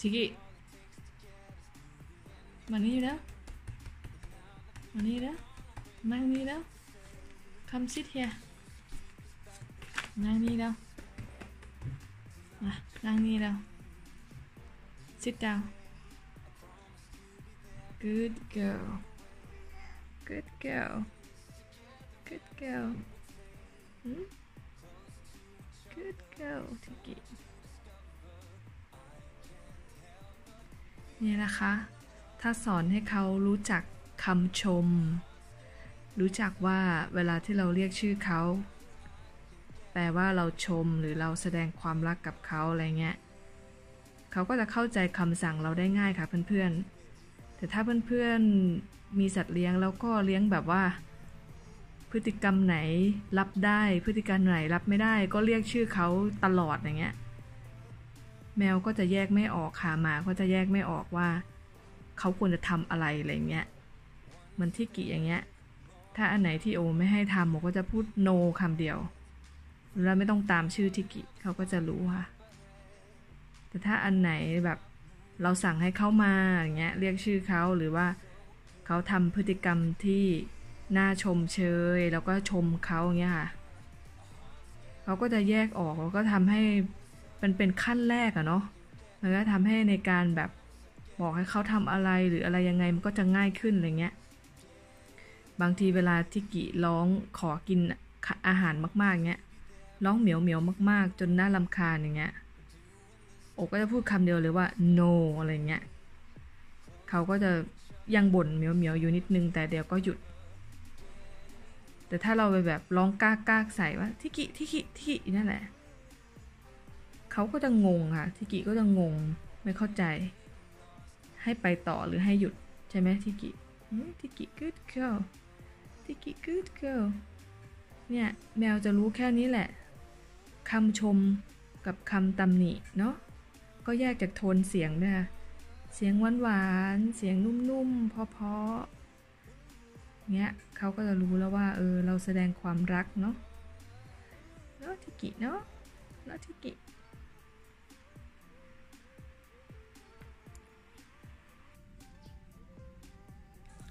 ทิกิมานี่แล้วมานี่แล้วนั่งนี่แล้ว come sit here นั่งนี่แล้วมานั่งนี่แล้ว sit down good girl good girl good girl หืม good girl ทิกิ นี่นะคะ ถ้าสอนให้เขารู้จักคำชม รู้จักว่าเวลาที่เราเรียกชื่อเขา แปลว่าเราชมหรือเราแสดงความรักกับเขาอะไรเงี้ยเขาก็จะเข้าใจคำสั่งเราได้ง่ายค่ะเพื่อนๆ แต่ถ้าเพื่อนๆ มีสัตว์เลี้ยงแล้วก็เลี้ยงแบบว่า พฤติกรรมไหนรับได้ พฤติกรรมไหนรับไม่ได้ ก็เรียกชื่อเขาตลอดอย่างเงี้ย แมวก็จะแยกไม่ออกค่ะหมาก็จะแยกไม่ออกว่าเขาควรจะทำอะไรอะไรเงี้ยเหมือนที่กิอย่างเงี้ย ถ้าอันไหนที่โอไม่ให้ทำโอก็จะพูด no คำเดียว แล้วไม่ต้องตามชื่อทิกิเขาก็จะรู้ค่ะ แต่ถ้าอันไหนแบบเราสั่งให้เขามาอย่างเงี้ยเรียกชื่อเขาหรือว่าเขาทำพฤติกรรมที่น่าชมเชย แล้วก็ชมเขาอย่างเงี้ยค่ะเขาก็จะแยกออกแล้วก็ทำให้ มันเป็นขั้นแรกอะเนาะมันก็ทำให้ในการแบบบอกให้เขาทำอะไรหรืออะไรยังไงมันก็จะง่ายขึ้นอะไรเงี้ย บางทีเวลาที่กิร้องขอกินอาหารมาก ๆเงี้ยร้องเหมียวเหมียวมาก ๆ จนน่ารำคาญอย่างเงี้ยโอก็จะพูดคำเดียวเลยว่า no อะไรเงี้ยเขาก็จะยังบ่นเหมียวเหมียวอยู่นิดนึง แต่เดี๋ยวก็หยุด แต่ถ้าเราไปแบบร้องกากกากใส่ว่าทิกิทิกิทิกินั่นแหละ เขาก็จะงงค่ะทิกิก็จะงงไม่เข้าใจ ให้ไปต่อหรือให้หยุดใช่ไหมทิกิทิกิ good girl ทิกิ good girl เนี่ยแมวจะรู้แค่นี้แหละคำชมกับคำตำหนิเนาะก็แยกจากโทนเสียงด้วยค่ะเสียงหวานๆ เสียงนุ่มๆ เพาะๆ เงี้ยเขาก็จะรู้แล้วว่า เออ เราแสดงความรักเนาะ เนาะทิกิเนาะ เนาะทิกิ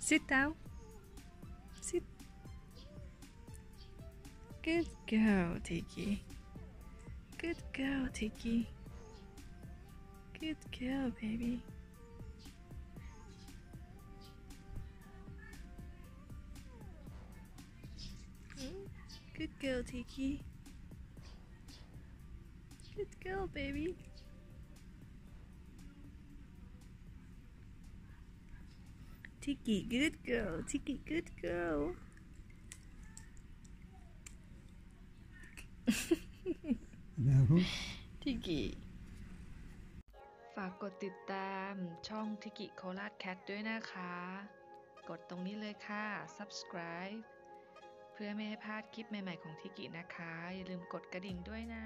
Sit down. Sit. Good girl, Tiki. Good girl, Tiki. Good girl, baby. Good girl, Tiki. Good girl, baby. Tiki, good girl. Tiki, good girl. แล้วทิกิฝากกดติดตามช่องทิกิโคราชแคทด้วยนะคะ กดตรงนี้เลยค่ะ subscribe เพื่อไม่ให้พลาดคลิปใหม่ ๆ ของทิกินะคะ อย่าลืมกดกระดิ่งด้วยนะ